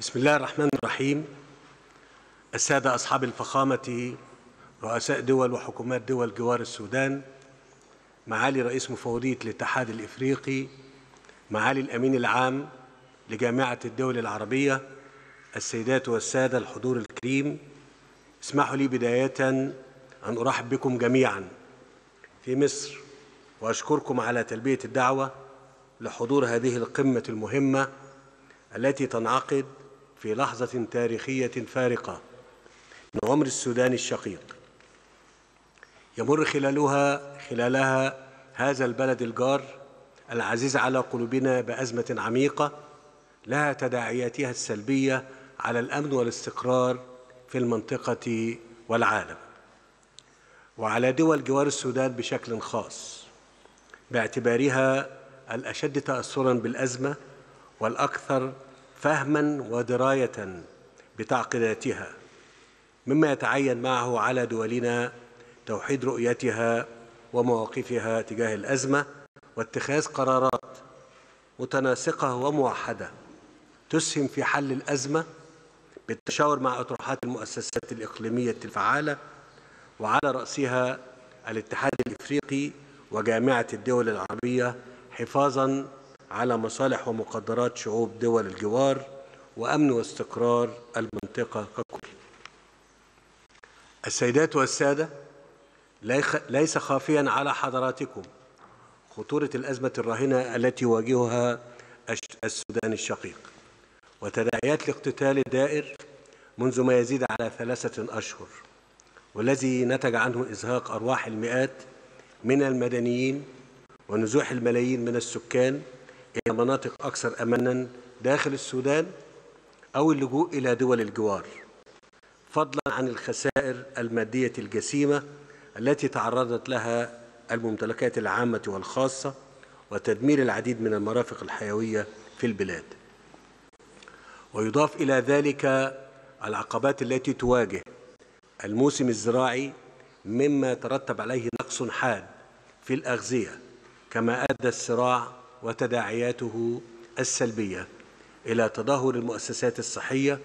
بسم الله الرحمن الرحيم. السادة أصحاب الفخامة رؤساء دول وحكومات دول جوار السودان معالي رئيس مفوضية الاتحاد الإفريقي معالي الأمين العام لجامعة الدول العربية السيدات والسادة الحضور الكريم. اسمحوا لي بداية أن أرحب بكم جميعا في مصر وأشكركم على تلبية الدعوة لحضور هذه القمة المهمة التي تنعقد في لحظة تاريخية فارقة من عمر السودان الشقيق. يمر خلالها خلالها هذا البلد الجار العزيز على قلوبنا بأزمة عميقة لها تداعياتها السلبية على الأمن والاستقرار في المنطقة والعالم. وعلى دول جوار السودان بشكل خاص باعتبارها الأشد تأثرا بالأزمة والأكثر فهما ودراية بتعقيداتها مما يتعين معه على دولنا توحيد رؤيتها ومواقفها تجاه الأزمة واتخاذ قرارات متناسقة وموحدة تسهم في حل الأزمة بالتشاور مع أطروحات المؤسسات الإقليمية الفعالة وعلى رأسها الاتحاد الإفريقي وجامعة الدول العربية حفاظاً على مصالح ومقدرات شعوب دول الجوار وأمن واستقرار المنطقة ككل. السيدات والسادة ليس خافيا على حضراتكم خطورة الأزمة الراهنة التي يواجهها السودان الشقيق وتداعيات الاقتتال الدائر منذ ما يزيد على ثلاثة أشهر والذي نتج عنه إزهاق أرواح المئات من المدنيين ونزوح الملايين من السكان إلى مناطق أكثر أمانا داخل السودان أو اللجوء إلى دول الجوار فضلا عن الخسائر المادية الجسيمة التي تعرضت لها الممتلكات العامة والخاصة وتدمير العديد من المرافق الحيوية في البلاد. ويضاف إلى ذلك العقبات التي تواجه الموسم الزراعي مما ترتب عليه نقص حاد في الأغذية كما أدى الصراع وتداعياته السلبية إلى تدهور المؤسسات الصحية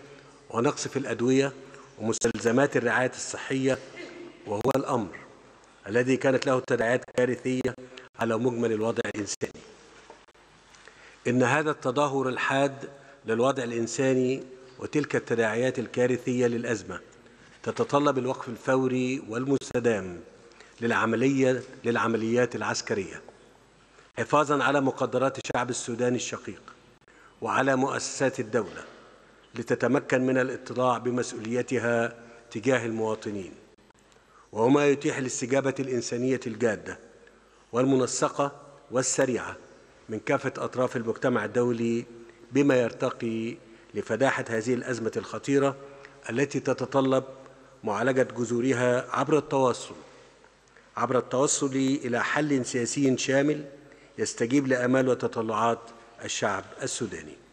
ونقص في الأدوية ومستلزمات الرعاية الصحية وهو الأمر الذي كانت له تداعيات كارثية على مجمل الوضع الإنساني. إن هذا التدهور الحاد للوضع الإنساني وتلك التداعيات الكارثية للأزمة تتطلب الوقف الفوري والمستدام للعملية للعمليات العسكرية. حفاظا على مقدرات الشعب السوداني الشقيق وعلى مؤسسات الدولة لتتمكن من الاطلاع بمسؤوليتها تجاه المواطنين وهما يتيح الاستجابة الإنسانية الجادة والمنسقة والسريعة من كافة أطراف المجتمع الدولي بما يرتقي لفداحة هذه الأزمة الخطيرة التي تتطلب معالجة جذورها عبر التواصل عبر التوصل إلى حل سياسي شامل يستجيب لآمال وتطلعات الشعب السوداني.